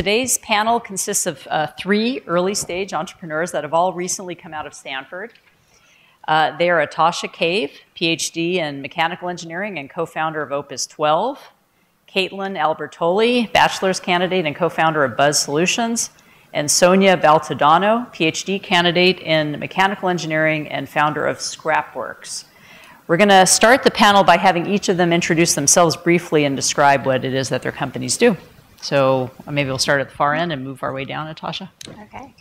today's panel consists of uh, three early stage entrepreneurs that have all recently come out of Stanford. Uh, they are Etosha Cave, PhD in mechanical engineering and co founder of Opus 12. Caitlin Albertoli, bachelor's candidate and co founder of Buzz Solutions. And Sonia Baltodano, PhD candidate in mechanical engineering and founder of Scrapworks. We're going to start the panel by having each of them introduce themselves briefly and describe what it is that their companies do. So uh, maybe we'll start at the far end and move our way down, Etosha. Okay.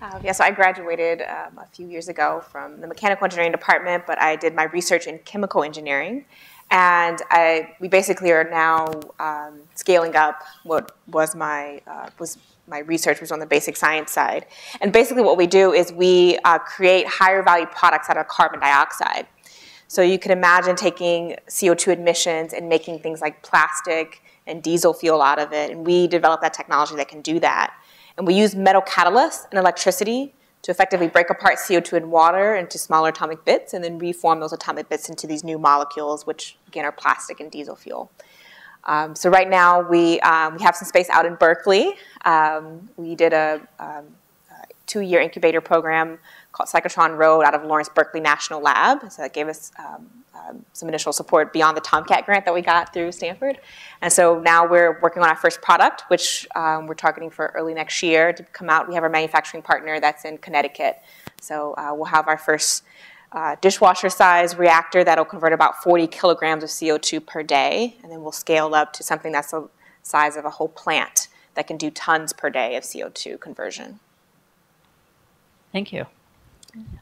Uh, yeah, so I graduated um, a few years ago from the mechanical engineering department, but I did my research in chemical engineering. And I, we basically are now um, scaling up what was my, uh, was my research was on the basic science side. And basically what we do is we uh, create higher value products out of carbon dioxide. So you could imagine taking CO2 emissions and making things like plastic and diesel fuel out of it. And we developed that technology that can do that. And we use metal catalysts and electricity to effectively break apart CO2 and water into smaller atomic bits and then reform those atomic bits into these new molecules, which again are plastic and diesel fuel. Um, so right now we, um, we have some space out in Berkeley. Um, we did a, um, two-year incubator program called Cyclotron Road out of Lawrence Berkeley National Lab. So that gave us um, um, some initial support beyond the TomKat grant that we got through Stanford. And so now we're working on our first product, which um, we're targeting for early next year to come out. We have our manufacturing partner that's in Connecticut. So uh, we'll have our first uh, dishwasher size reactor that'll convert about 40 kilograms of CO2 per day. And then we'll scale up to something that's the size of a whole plant that can do tons per day of CO2 conversion. Thank you.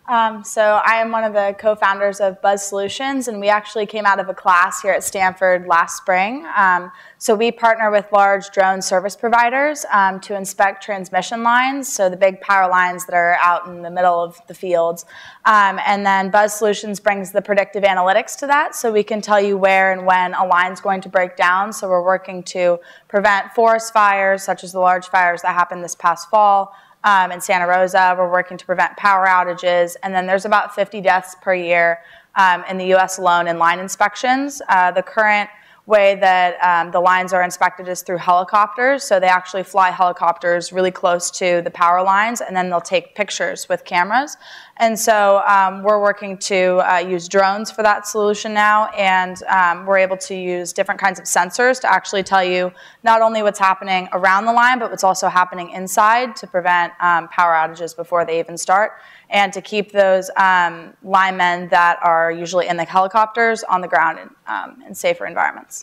Um, so I am one of the co-founders of Buzz Solutions, and we actually came out of a class here at Stanford last spring. Um, so we partner with large drone service providers um, to inspect transmission lines, so the big power lines that are out in the middle of the fields. Um, and then Buzz Solutions brings the predictive analytics to that, so we can tell you where and when a line's going to break down. So we're working to prevent forest fires, such as the large fires that happened this past fall, um, in Santa Rosa. We're working to prevent power outages. And then there's about 50 deaths per year um, in the US alone in line inspections. Uh, the current way that um, the lines are inspected is through helicopters. So they actually fly helicopters really close to the power lines and then they'll take pictures with cameras. And so um, we're working to uh, use drones for that solution now, and um, we're able to use different kinds of sensors to actually tell you not only what's happening around the line, but what's also happening inside to prevent um, power outages before they even start, and to keep those um, linemen that are usually in the helicopters on the ground in, um, in safer environments.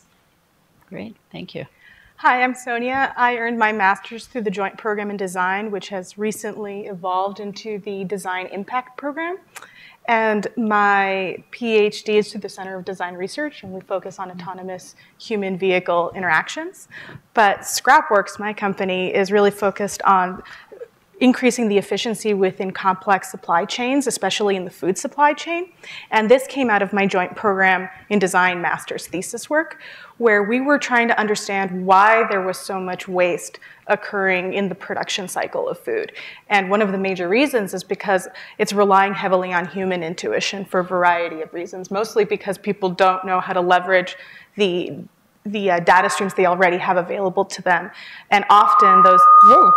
Great, thank you. Hi, I'm Sonia. I earned my master's through the Joint Program in Design, which has recently evolved into the Design Impact Program. And my PhD is through the Center of Design Research, and we focus on autonomous human vehicle interactions. But Scrapworks, my company, is really focused on increasing the efficiency within complex supply chains, especially in the food supply chain. And this came out of my joint program in design master's thesis work, where we were trying to understand why there was so much waste occurring in the production cycle of food. And one of the major reasons is because it's relying heavily on human intuition for a variety of reasons, mostly because people don't know how to leverage the the uh, data streams they already have available to them. And often those, whoa,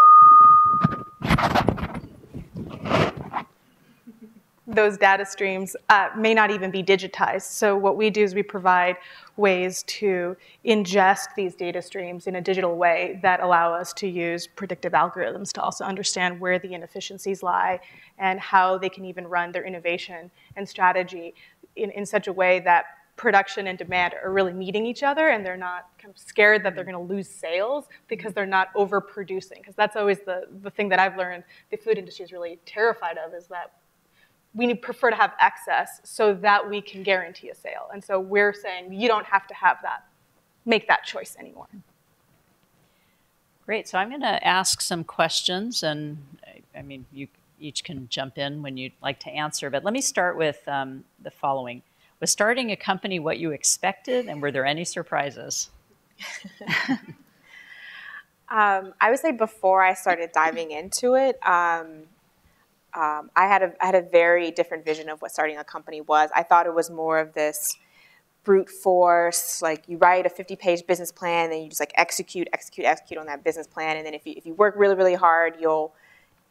those data streams uh, may not even be digitized. So what we do is we provide ways to ingest these data streams in a digital way that allow us to use predictive algorithms to also understand where the inefficiencies lie and how they can even run their innovation and strategy in, in such a way that production and demand are really meeting each other and they're not kind of scared that they're going to lose sales because they're not overproducing. Because that's always the, the thing that i've learned the food industry is really terrified of is that we prefer to have excess so that we can guarantee a sale. And so we're saying you don't have to have that make that choice anymore. Great. So i'm going to ask some questions and i mean you each can jump in when you'd like to answer but let me start with um, the following was starting a company what you expected, and were there any surprises? um, I would say before I started diving into it, um, um, I had a I had a very different vision of what starting a company was. I thought it was more of this brute force, like you write a 50 page business plan, then you just like execute, execute, execute on that business plan. And then if you, if you work really, really hard, you'll,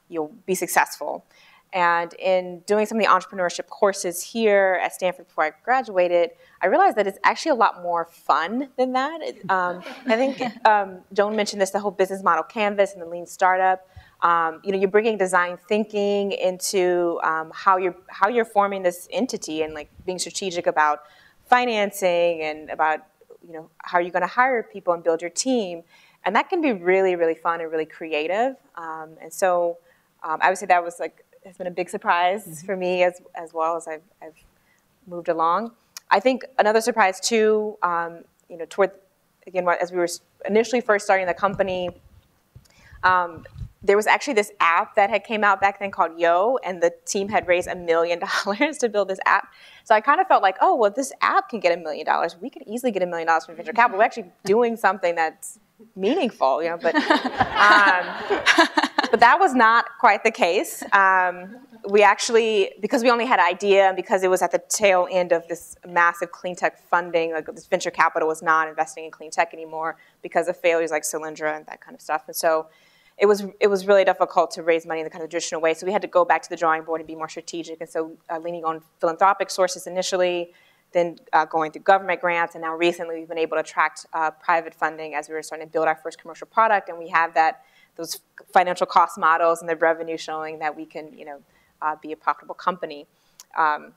you'll be successful. And in doing some of the entrepreneurship courses here at Stanford before I graduated, I realized that it's actually a lot more fun than that. Um, I think um, Joan mentioned this, the whole business model canvas and the lean startup. Um, you know, you're bringing design thinking into um, how you're how you're forming this entity and like being strategic about financing and about you know how you're going to hire people and build your team, and that can be really really fun and really creative. Um, and so um, I would say that was like has been a big surprise mm -hmm. for me as as well as I've, I've, moved along. I think another surprise too, um, you know, toward again as we were initially first starting the company. Um, there was actually this app that had came out back then called Yo, and the team had raised a million dollars to build this app. So I kind of felt like, oh, well, this app can get a million dollars. We could easily get a million dollars from venture capital. We're actually doing something that's meaningful, you know. But um, but that was not quite the case. Um, we actually, because we only had idea, and because it was at the tail end of this massive clean tech funding, like this venture capital was not investing in clean tech anymore because of failures like Solyndra and that kind of stuff. And so it was it was really difficult to raise money in the kind of traditional way. So we had to go back to the drawing board and be more strategic. And so uh, leaning on philanthropic sources initially, then uh, going through government grants, and now recently we've been able to attract uh, private funding as we were starting to build our first commercial product, and we have that those financial cost models and the revenue showing that we can you know uh, be a profitable company. Um,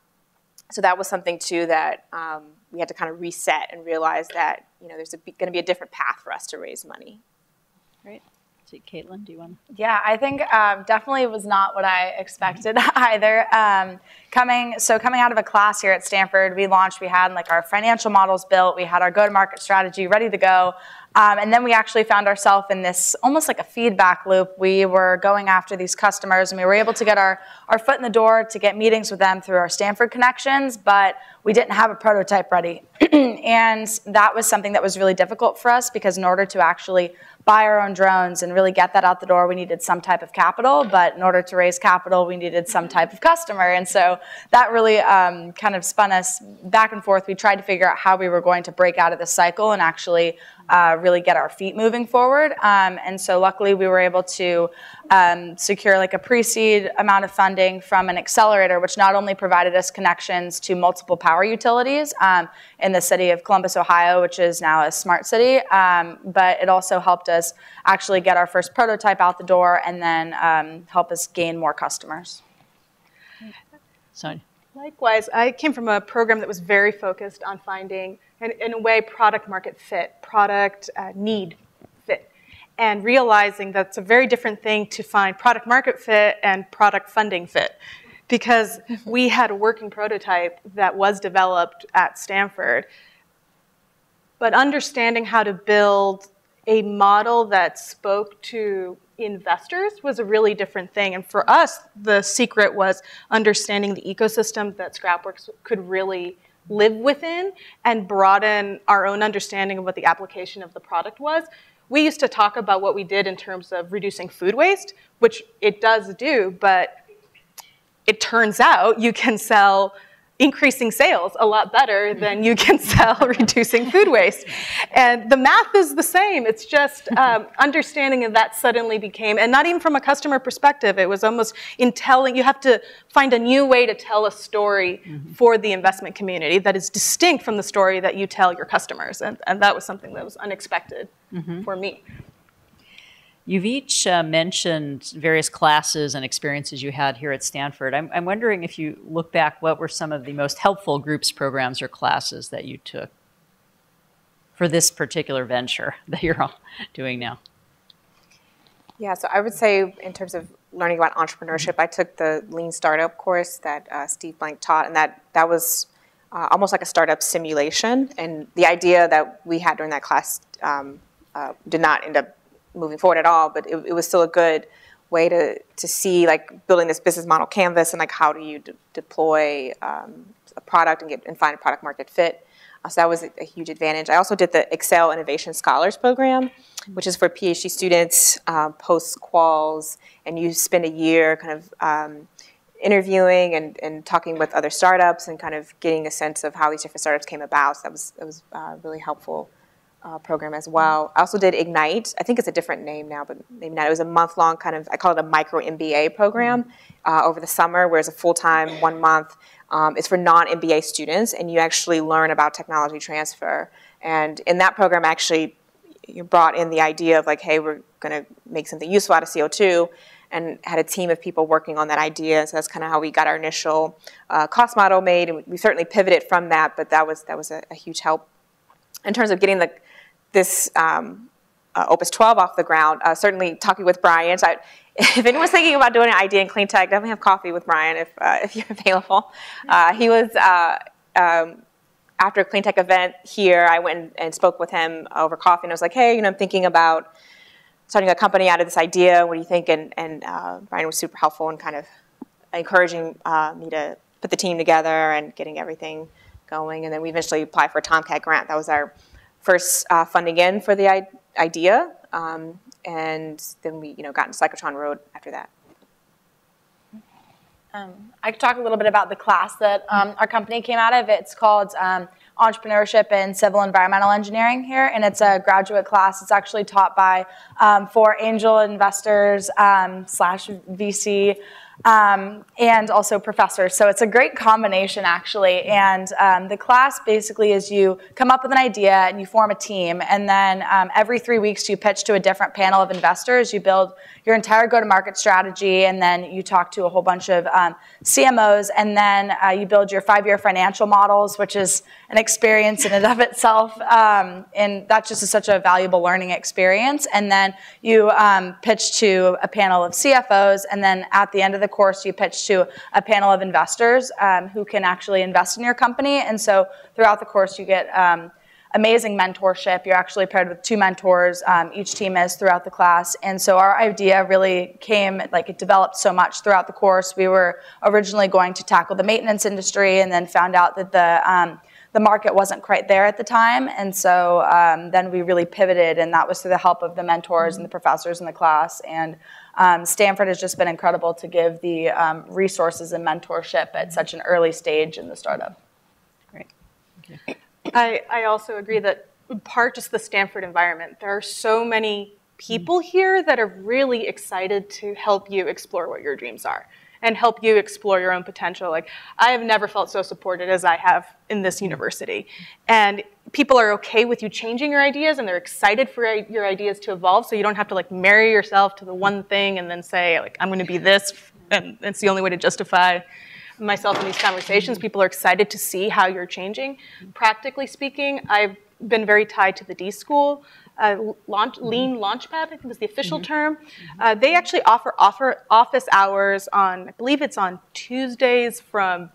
so that was something too that um, we had to kind of reset and realize that you know there's going to be a different path for us to raise money. Great. Caitlin, do you want? To? Yeah, I think um, definitely was not what I expected either. Um, coming so coming out of a class here at Stanford, we launched. We had like our financial models built. We had our go-to-market strategy ready to go. Um, and then we actually found ourselves in this almost like a feedback loop. We were going after these customers and we were able to get our, our foot in the door to get meetings with them through our Stanford connections, but we didn't have a prototype ready. and that was something that was really difficult for us because in order to actually buy our own drones and really get that out the door, we needed some type of capital. But in order to raise capital, we needed some type of customer. And so that really um, kind of spun us back and forth. We tried to figure out how we were going to break out of this cycle and actually uh, really get our feet moving forward. Um, and so luckily we were able to um, secure like a pre-seed amount of funding from an accelerator, which not only provided us connections to multiple power utilities um, in the city of Columbus, Ohio, which is now a smart city, um, but it also helped us actually get our first prototype out the door and then um, help us gain more customers. Sonia. Likewise, I came from a program that was very focused on finding, in, in a way, product market fit, product uh, need fit, and realizing that's a very different thing to find product market fit and product funding fit. Because we had a working prototype that was developed at Stanford, but understanding how to build a model that spoke to investors was a really different thing. And for us, the secret was understanding the ecosystem that Scrapworks could really live within and broaden our own understanding of what the application of the product was. We used to talk about what we did in terms of reducing food waste, which it does do, but it turns out you can sell increasing sales a lot better than you can sell reducing food waste. And the math is the same. It's just um, understanding of that suddenly became, and not even from a customer perspective, it was almost in telling, you have to find a new way to tell a story mm-hmm. for the investment community that is distinct from the story that you tell your customers. And, and that was something that was unexpected mm-hmm. for me. You've each uh, mentioned various classes and experiences you had here at Stanford. I'm, I'm, wondering if you look back, what were some of the most helpful groups, programs, or classes that you took for this particular venture that you're all doing now? Yeah, so I would say in terms of learning about entrepreneurship, I took the Lean Startup course that uh, Steve Blank taught, and that, that was uh, almost like a startup simulation. And the idea that we had during that class um, uh, did not end up moving forward at all, but it, it, was still a good way to, to see like building this business model canvas and like how do you de deploy um, a product and get and find a product market fit. Uh, so that was a, a, huge advantage. I also did the Accel Innovation Scholars Program, which is for PhD students, uh, post quals, and you spend a year kind of um, interviewing and, and talking with other startups and kind of getting a sense of how these different startups came about. So that was, that was uh, really helpful uh, program as well. I also did Ignite. I think it's a different name now, but maybe not. It was a month long kind of, I call it a micro MBA program uh, over the summer, where it's a full time, one month. Um, it's for non MBA students, and you actually learn about technology transfer. And in that program, actually, you brought in the idea of like, hey, we're going to make something useful out of CO2 and had a team of people working on that idea. So that's kind of how we got our initial uh, cost model made, and we certainly pivoted from that. But that was that was a, a huge help in terms of getting the this um, uh, Opus 12 off the ground. Uh, certainly talking with Brian. So I, if anyone's thinking about doing an idea in clean tech, definitely have coffee with Brian if, uh, if you're available. Uh, he was, uh, um, after a clean tech event here, I went and, and, spoke with him over coffee and I was like, hey, you know, I'm thinking about starting a company out of this idea. What do you think? And, and uh, Brian was super helpful and kind of encouraging me to put the team together and getting everything going. And then we eventually applied for a TomKat grant. That was our first uh, funding in four the idea, um, and then we, you know, got into Cyclotron Road after that. Um, I could talk a little bit about the class that um, our company came out of. It's called um, Entrepreneurship in Civil Environmental Engineering here, and it's a graduate class. It's actually taught by um, for angel investors um, slash VC um, and also professors. So it's a great combination, actually. And um, the class basically is you come up with an idea and you form a team, and then um, every three weeks you pitch to a different panel of investors. You build your entire go-to-market strategy, and then you talk to a whole bunch of um, CMOs, and then uh, you build your five-year financial models, which is an experience in and of itself. Um, and that's just a, such a valuable learning experience. And then you um, pitch to a panel of CFOs, and then at the end of the course, you pitch to a panel of investors um, who can actually invest in your company. And so throughout the course, you get um, amazing mentorship. You're actually paired with two mentors. Um, each team is throughout the class, and so our idea really came like it developed so much throughout the course. We were originally going to tackle the maintenance industry, and then found out that the um, the market wasn't quite there at the time, and so um, then we really pivoted, and that was through the help of the mentors and the professors in the class. And um, Stanford has just been incredible to give the um, resources and mentorship at such an early stage in the startup. Great. Okay. I, I also agree that part just the Stanford environment. There are so many people here that are really excited to help you explore what your dreams are and help you explore your own potential. Like I have never felt so supported as I have in this university. And people are okay with you changing your ideas and they're excited for your ideas to evolve so you don't have to like marry yourself to the one thing and then say like I'm going to be this and it's the only way to justify myself in these conversations. People are excited to see how you're changing. Practically speaking, I've been very tied to the D School. Uh, launch, lean Launchpad, I think was the official mm-hmm. term. Uh, they actually offer, offer office hours on, I believe it's on Tuesdays from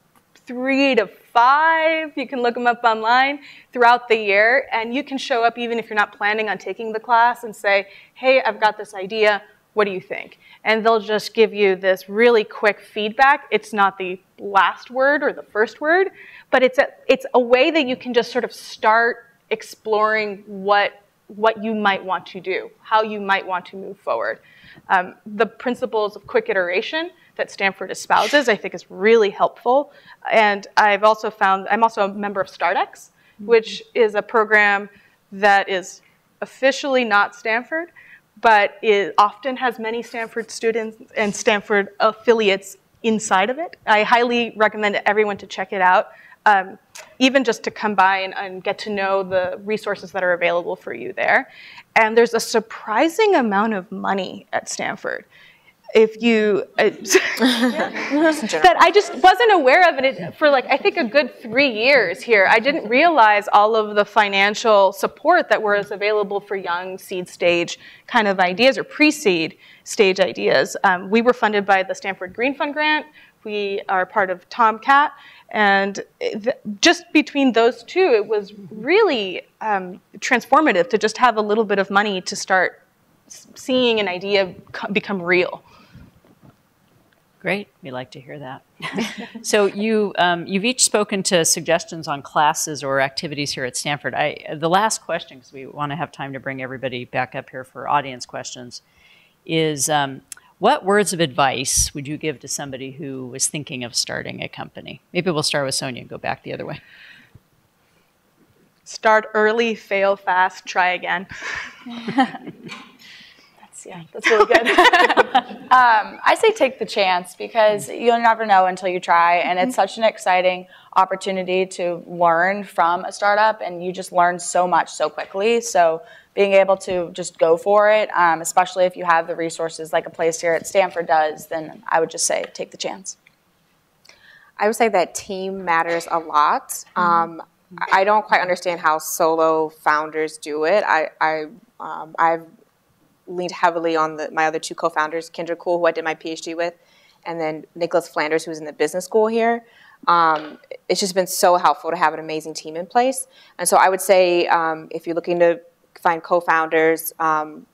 three to five. You can look them up online throughout the year, and you can show up even if you're not planning on taking the class and say, hey, I've got this idea. What do you think? And they'll just give you this really quick feedback. It's not the last word or the first word, but it's a, it's a way that you can just sort of start exploring what, what you might want to do, how you might want to move forward. Um, the principles of quick iteration that Stanford espouses, I think is really helpful. And I've also found, I'm also a member of StartX, which is a program that is officially not Stanford, but it often has many Stanford students and Stanford affiliates inside of it. I highly recommend everyone to check it out, um, even just to come by and, and, get to know the resources that are available for you there. And there's a surprising amount of money at Stanford if you uh, that I just wasn't aware of it for like I think a good three years here. I didn't realize all of the financial support that was available for young seed stage kind of ideas or pre-seed stage ideas. Um, we were funded by the Stanford Green Fund grant. We are part of TomKat, and just between those two, it was really um, transformative to just have a little bit of money to start seeing an idea become real. Great, we like to hear that. so you, um, you've each spoken to suggestions on classes or activities here at Stanford. I, the last question, because we want to have time to bring everybody back up here for audience questions, is um, What words of advice would you give to somebody who was thinking of starting a company? Maybe we'll start with Sonia and go back the other way. Start early, fail fast, try again. Yeah, that's really good. um, I say take the chance because you'll never know until you try, and it's such an exciting opportunity to learn from a startup, and you just learn so much so quickly. So being able to just go for it, um, especially if you have the resources like a place here at Stanford does, then I would just say take the chance. I would say that team matters a lot. Um, I don't quite understand how solo founders do it. I, I um, I've leaned heavily on the, my other two co-founders, Kendra Kuhl, who I did my PhD with, and then Nicholas Flanders, who's in the business school here. Um, it's just been so helpful to have an amazing team in place. And so I would say um, if you're looking to find co-founders um,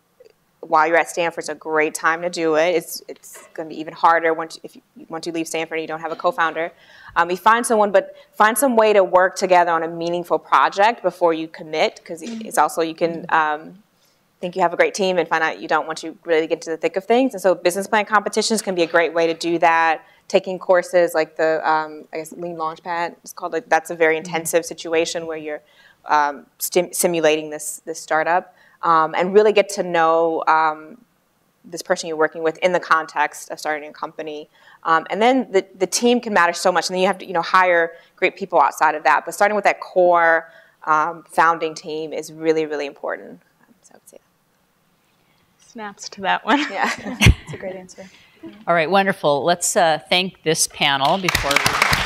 while you're at Stanford, it's a great time to do it. It's, it's going to be even harder once if you, once you leave Stanford and you don't have a co-founder. Um, you find someone, but find some way to work together on a meaningful project before you commit, because it's also you can um, think you have a great team and find out you don't once you really get into the thick of things. And so business plan competitions can be a great way to do that. Taking courses like the, um, I guess, Lean Launchpad, it's called, like, that's a very intensive situation where you're um, stim- simulating this, this startup. Um, and really get to know um, this person you're working with in the context of starting a company. Um, and then the, the team can matter so much. And then you have to you know, hire great people outside of that. But starting with that core um, founding team is really, really important. So I would say. Snaps to that one. Yeah. That's a great answer. All right, wonderful. Let's uh, thank this panel before we.